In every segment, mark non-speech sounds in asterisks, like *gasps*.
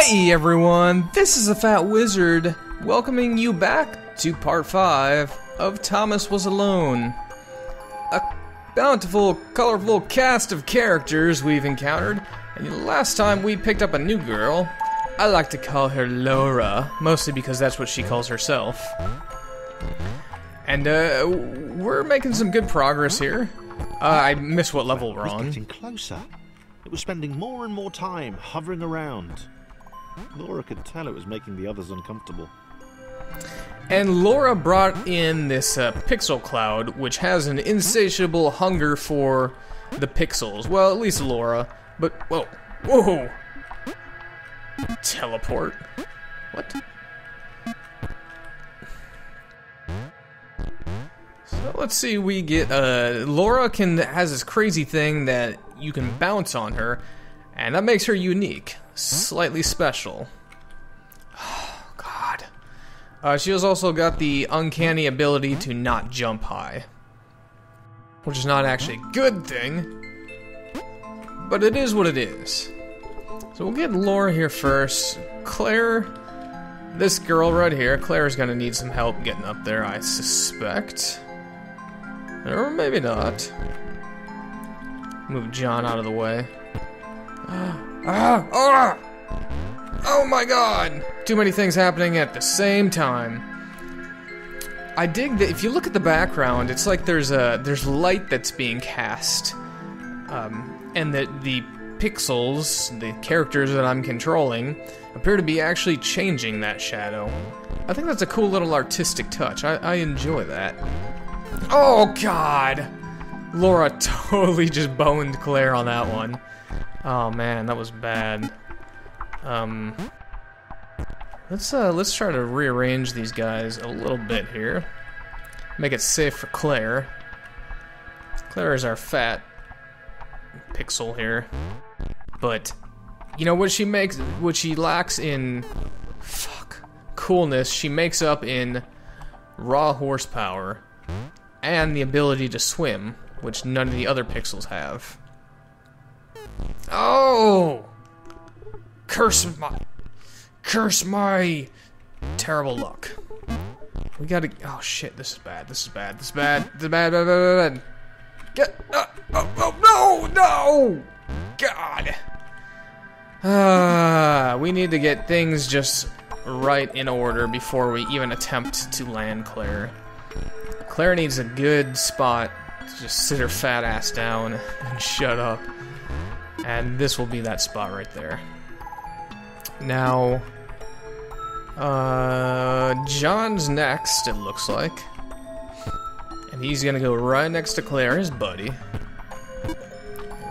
Hey everyone, this is the Fat Wizard, welcoming you back to part 5 of Thomas Was Alone. A bountiful, colorful cast of characters we've encountered, and last time we picked up a new girl. I like to call her Laura, mostly because that's what she calls herself. And uh, we're making some good progress here. Uh, I miss what level we're on. getting closer. It was spending more and more time hovering around. Laura could tell it was making the others uncomfortable. And Laura brought in this uh, pixel cloud, which has an insatiable hunger for the pixels. Well, at least Laura. But, whoa, whoa! Teleport? What? So let's see, we get, uh, Laura can, has this crazy thing that you can bounce on her, and that makes her unique, slightly special. *sighs* God. Uh, she has also got the uncanny ability to not jump high. Which is not actually a good thing. But it is what it is. So we'll get Laura here first. Claire, this girl right here, Claire's gonna need some help getting up there, I suspect. Or maybe not. Move John out of the way. *gasps* Ah! Ah! Oh my god! Too many things happening at the same time. I dig that if you look at the background, it's like there's a there's light that's being cast, um, and that the pixels, the characters that I'm controlling, appear to be actually changing that shadow. I think that's a cool little artistic touch. I, I enjoy that. Oh god! Laura *laughs* totally just boned Claire on that one. Oh man, that was bad. Um, let's uh, let's try to rearrange these guys a little bit here. Make it safe for Claire. Claire is our fat pixel here, but you know what she makes, what she lacks in fuck coolness, she makes up in raw horsepower and the ability to swim, which none of the other pixels have. Oh! Curse my. Curse my terrible luck. We gotta. Oh shit, this is bad. This is bad. This is bad. This is bad. Bad, bad, bad, bad. Get. Uh, oh, oh, no! No! God! Ah, we need to get things just right in order before we even attempt to land Claire. Claire needs a good spot to just sit her fat ass down and *laughs* shut up. And this will be that spot right there. Now, uh, John's next, it looks like. And he's gonna go right next to Claire, his buddy. There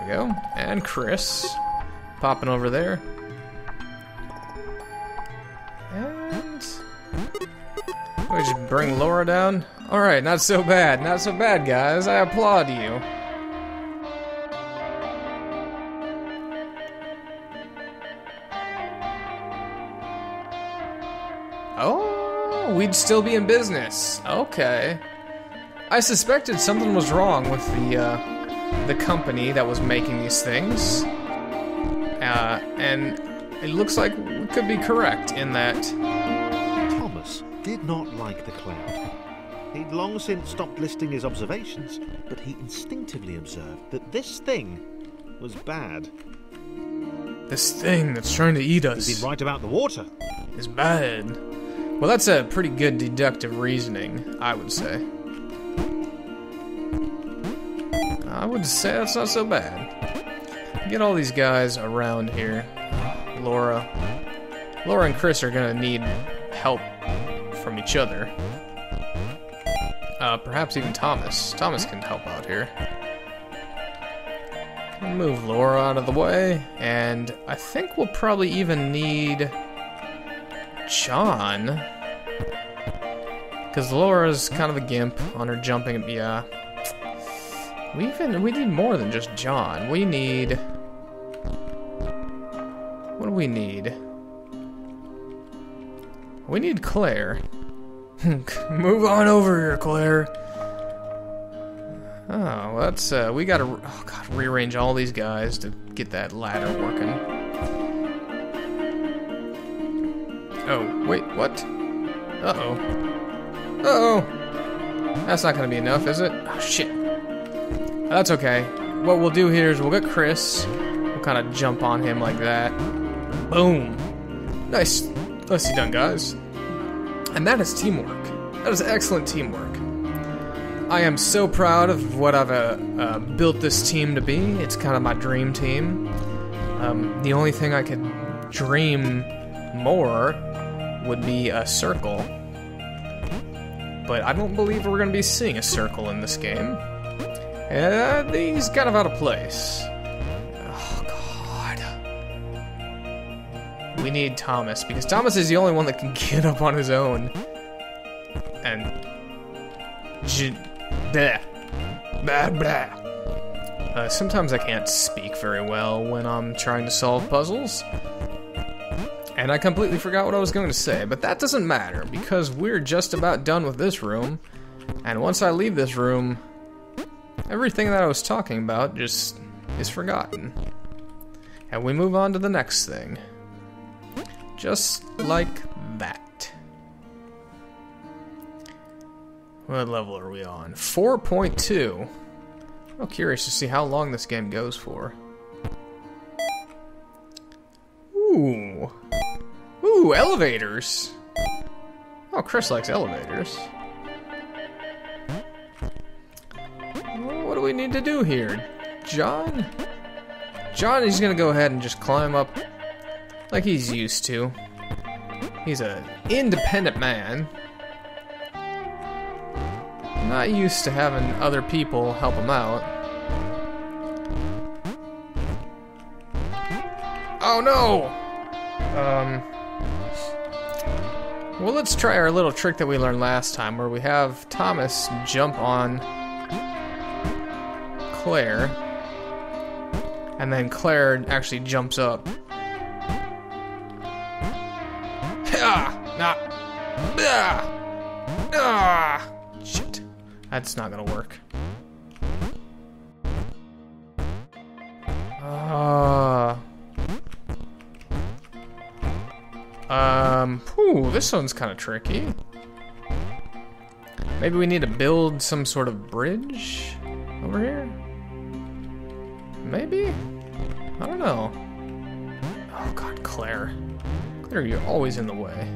we go. And Chris, popping over there. And we just bring Laura down. All right, not so bad, not so bad, guys. I applaud you. Oh, we'd still be in business. Okay. I suspected something was wrong with the uh, the company that was making these things, uh, and it looks like we could be correct in that. Thomas did not like the cloud. He'd long since stopped listing his observations, but he instinctively observed that this thing was bad. This thing that's trying to eat He'd us been right about the water. is bad. Well, that's a pretty good deductive reasoning, I would say. I would say that's not so bad. Get all these guys around here. Laura. Laura and Chris are gonna need help from each other. Uh, perhaps even Thomas. Thomas can help out here. Move Laura out of the way, and I think we'll probably even need John. Because Laura's kind of a gimp on her jumping. Yeah. We even we need more than just John. We need. What do we need? We need Claire. *laughs* Move on over here, Claire. Oh, that's uh, we gotta oh god rearrange all these guys to get that ladder working. Oh, wait, what? Uh-oh. Uh-oh. That's not gonna be enough, is it? Oh, shit. That's okay. What we'll do here is we'll get Chris. We'll kind of jump on him like that. Boom. Nice. Nicely done, guys. And that is teamwork. That is excellent teamwork. I am so proud of what I've uh, uh, built this team to be. It's kind of my dream team. Um, the only thing I could dream more would be a circle. But I don't believe we're going to be seeing a circle in this game. Uh, he's kind of out of place. We need Thomas, because Thomas is the only one that can *laughs* get up on his own. And... J. Blah, blah. Uh, sometimes I can't speak very well when I'm trying to solve puzzles. And I completely forgot what I was going to say, but that doesn't matter because we're just about done with this room. And once I leave this room, everything that I was talking about just is forgotten. And we move on to the next thing. Just like that. What level are we on? 4.2. I'm curious to see how long this game goes for. Ooh. Ooh, elevators. Oh, Chris likes elevators. What do we need to do here? John? John is gonna go ahead and just climb up like he's used to. He's a independent man. Not used to having other people help him out. Oh no! Um. Well, let's try our little trick that we learned last time where we have Thomas jump on Claire. And then Claire actually jumps up. Ah! Ah! Shit. That's not gonna work. Ah. Um, whew, this one's kind of tricky. Maybe we need to build some sort of bridge over here? Maybe? I don't know. Oh god, Claire. Claire, you're always in the way.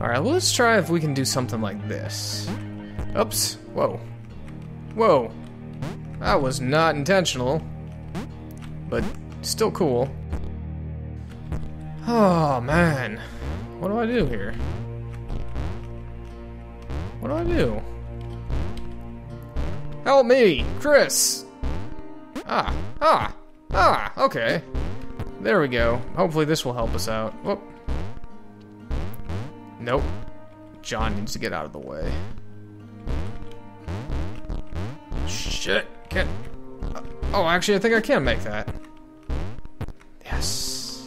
Alright, well, let's try if we can do something like this. Oops. Whoa. Whoa. That was not intentional. But still cool. Oh, man. What do I do here? What do I do? Help me! Chris! Ah. Ah. Ah. Okay. There we go. Hopefully this will help us out. Whoop. Nope. John needs to get out of the way. Shit. Can't... Uh, oh, actually, I think I can make that. Yes.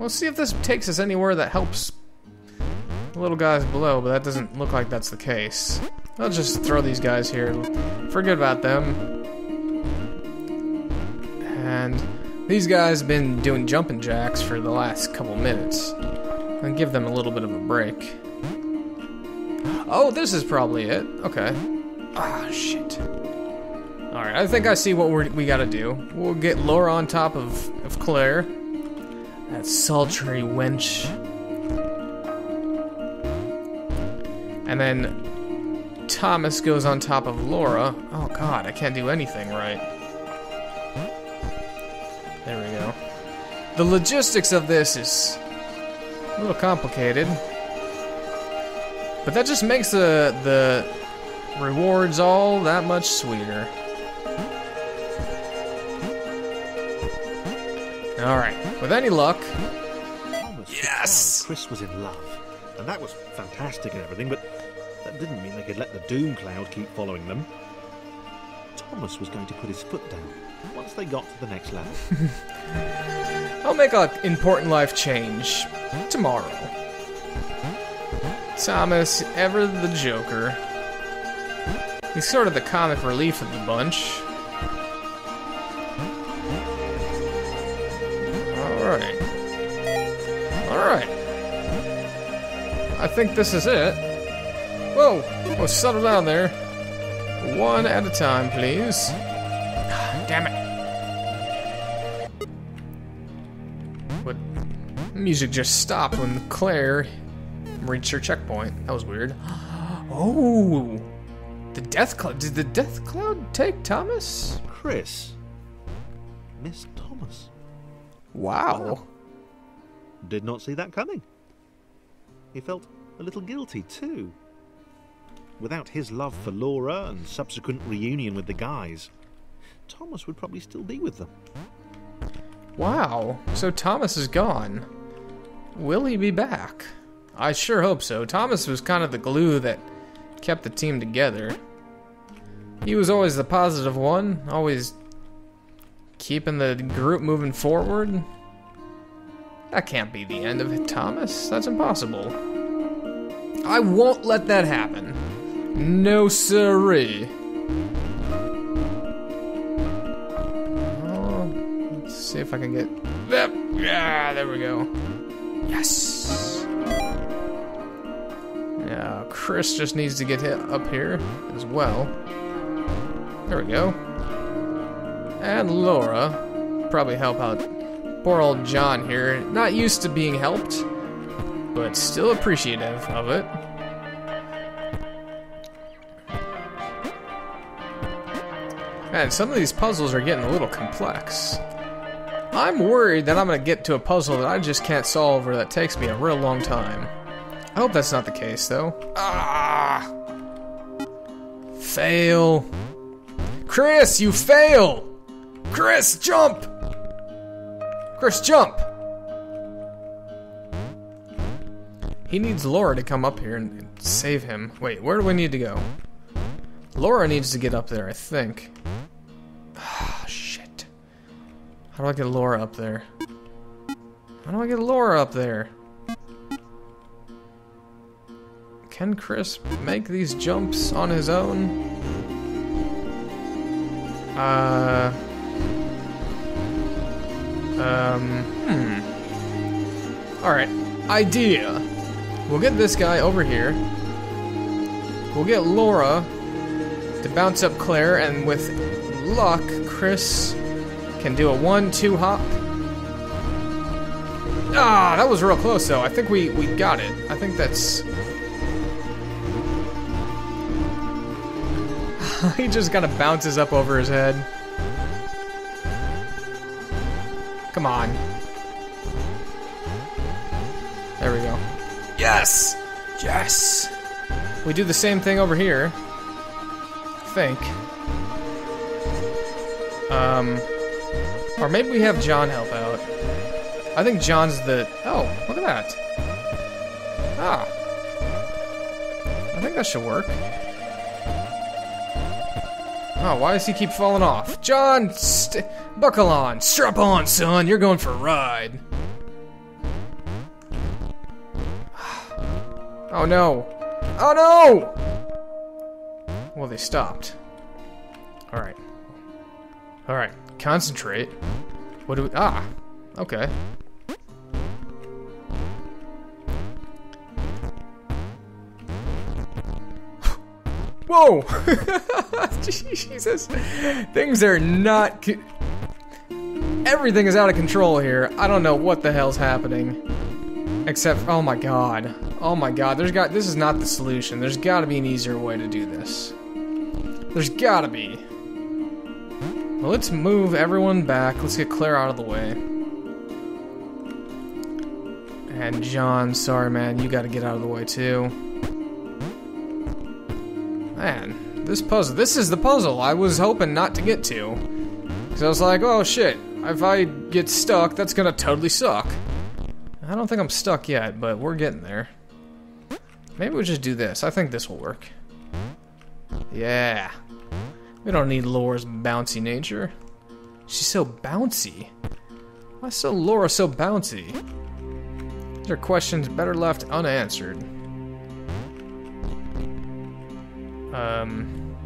Let's see if this takes us anywhere that helps the little guys below, but that doesn't look like that's the case. I'll just throw these guys here. Forget about them. And these guys have been doing jumping jacks for the last couple minutes. And give them a little bit of a break. Oh, this is probably it. Okay. Ah, shit. Alright, I think I see what we're, we gotta do. We'll get Laura on top of, of Claire. That sultry wench. And then Thomas goes on top of Laura. Oh god, I can't do anything right. The logistics of this is a little complicated. But that just makes the the rewards all that much sweeter. Alright, with any luck. Yes! Chris was in love, and that was fantastic and everything, but that didn't mean they could let the doom cloud keep following them. Thomas was going to put his foot down once they got to the next level. *laughs* I'll make an important life change tomorrow. Thomas, ever the Joker. He's sort of the comic relief of the bunch. Alright. Alright. I think this is it. Whoa! Well, settle down there. One at a time, please. Damn it. What? Music just stopped when Claire reached her checkpoint. That was weird. *gasps* Oh! The death cloud. Did the death cloud take Thomas? Chris. Miss Thomas. Wow. Did not see that coming. He felt a little guilty, too. Without his love for Laura and subsequent reunion with the guys, Thomas would probably still be with them. Wow. So Thomas is gone. Will he be back? I sure hope so. Thomas was kind of the glue that kept the team together. He was always the positive one, always keeping the group moving forward. That can't be the end of it, Thomas. That's impossible. I won't let that happen. No siree. Oh, let's see if I can get. Yeah, there we go. Yes. Yeah, Chris just needs to get hit up here as well. There we go. And Laura probably help out poor old John here. Not used to being helped, but still appreciative of it. Man, some of these puzzles are getting a little complex. I'm worried that I'm gonna get to a puzzle that I just can't solve or that takes me a real long time. I hope that's not the case, though. Ah! Fail. Chris, you fail! Chris, jump! Chris, jump! He needs Laura to come up here and save him. Wait, where do we need to go? Laura needs to get up there, I think. How do I get Laura up there? How do I get Laura up there? Can Chris make these jumps on his own? Uh. Um. Hmm. Alright. Idea. We'll get this guy over here. We'll get Laura to bounce up Claire, and with luck, Chris can do a one-two hop. Ah, that was real close though. I think we we got it. I think that's. *laughs* he just kind of bounces up over his head. Come on. There we go. Yes! Yes! We do the same thing over here. I think. Um, or maybe we have John help out. I think John's the. Oh, look at that. Ah. I think that should work. Oh, why does he keep falling off? John, buckle on, strap on, son. You're going for a ride. *sighs* Oh no. Oh no! Well, they stopped. Alright. Alright, concentrate. What do we. Ah! Okay. *sighs* Whoa! *laughs* Jesus. Things are not. Everything is out of control here. I don't know what the hell's happening. Except, oh my god. Oh my god, there's got. This is not the solution. There's gotta be an easier way to do this. There's gotta be. Well, let's move everyone back. Let's get Claire out of the way. And John, sorry man, you gotta get out of the way too. Man, this puzzle, this is the puzzle I was hoping not to get to. Because I was like, oh shit, if I get stuck, that's gonna totally suck. I don't think I'm stuck yet, but we're getting there. Maybe we'll just do this. I think this will work. Yeah. We don't need Laura's bouncy nature. She's so bouncy. Why so Laura so bouncy? These are questions better left unanswered. Um,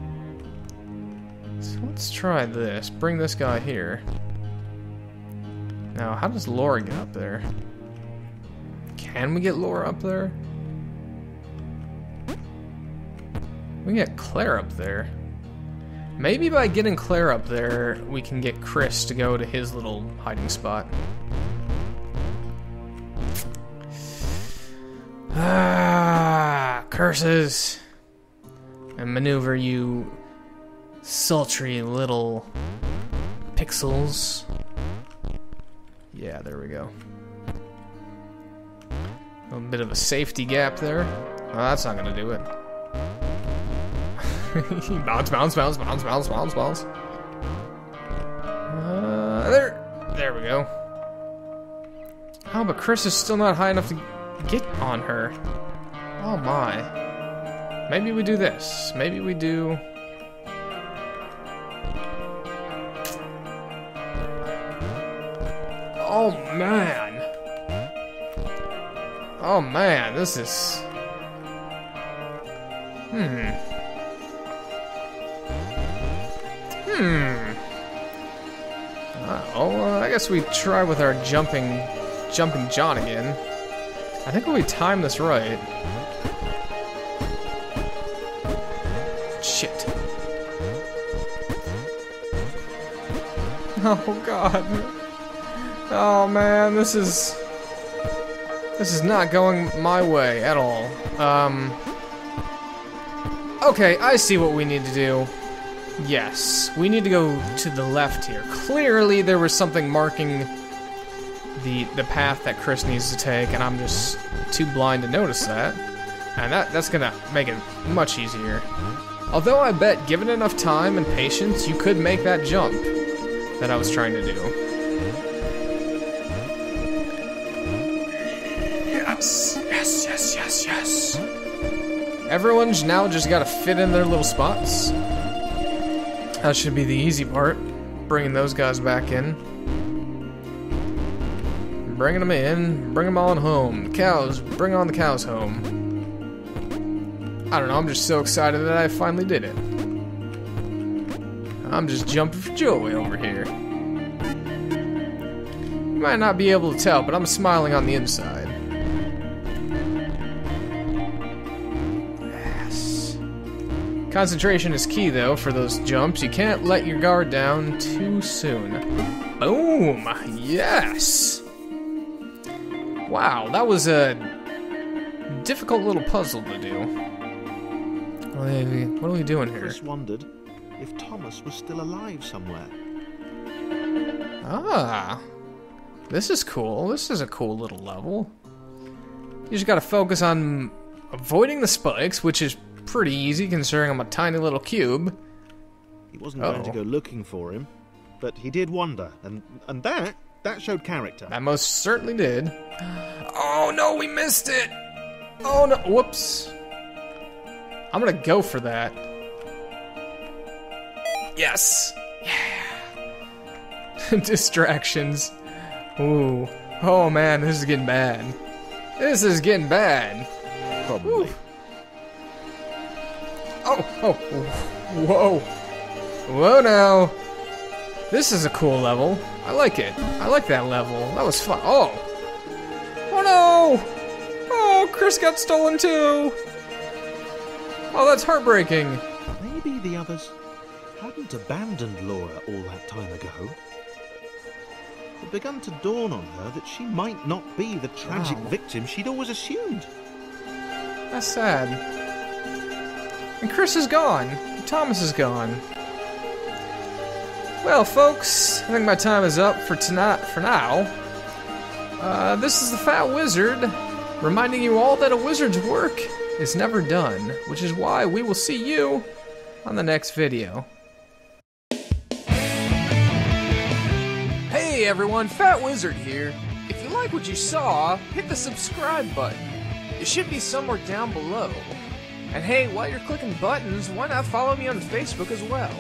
so let's try this. Bring this guy here. Now, how does Laura get up there? Can we get Laura up there? We can get Claire up there. Maybe by getting Claire up there, we can get Chris to go to his little hiding spot. Ah, curses. And maneuver you sultry little pixels. Yeah, there we go. A bit of a safety gap there. That's not gonna do it. *laughs* bounce, bounce, bounce, bounce, bounce, bounce, bounce. Uh, there, there we go. Oh, but Chris is still not high enough to get on her. Oh my. Maybe we do this. Maybe we do. Oh man. Oh man, this is. Hmm. Hmm. Oh, uh, I guess we try with our jumping, jumping John again. I think we time this right. Shit. *laughs* Oh god. Oh man, this is this is not going my way at all. Um Okay, I see what we need to do. Yes, we need to go to the left here. Clearly there was something marking the the path that Chris needs to take and I'm just too blind to notice that. And that that's going to make it much easier. Although I bet given enough time and patience, you could make that jump that I was trying to do. Yes, yes, yes, yes, yes. Everyone's now just gotta fit in their little spots. That should be the easy part. Bringing those guys back in. Bringing them in, bring them on home. Cows, bring on the cows home. I don't know, I'm just so excited that I finally did it. I'm just jumping for joy over here. You might not be able to tell, but I'm smiling on the inside. Concentration is key, though, for those jumps. You can't let your guard down too soon. Boom! Yes! Wow, that was a difficult little puzzle to do. What are we, what are we doing here? Chris wondered if Thomas was still alive somewhere. Ah, this is cool. This is a cool little level. You just gotta focus on avoiding the spikes, which is pretty easy considering I'm a tiny little cube. He wasn't going to go looking for him, but he did wonder, and and that that showed character. I most certainly did. Oh no, we missed it! Oh no, whoops. I'm gonna go for that. Yes! Yeah! *laughs* Distractions. Ooh. Oh man, this is getting bad. This is getting bad. Probably. Oh, *laughs* oh, whoa. Whoa now. This is a cool level. I like it. I like that level. That was fun. Oh. Oh no. Oh, Chris got stolen too. Oh, that's heartbreaking. Maybe the others hadn't abandoned Laura all that time ago. It begun to dawn on her that she might not be the tragic Wow. victim she'd always assumed. That's sad. And Chris is gone. Thomas is gone. Well, folks, I think my time is up for tonight. For now, uh, this is the Fat Wizard, reminding you all that a wizard's work is never done, which is why we will see you on the next video. Hey everyone, Fat Wizard here. If you like what you saw, hit the subscribe button. It should be somewhere down below. And hey, while you're clicking buttons, why not follow me on Facebook as well?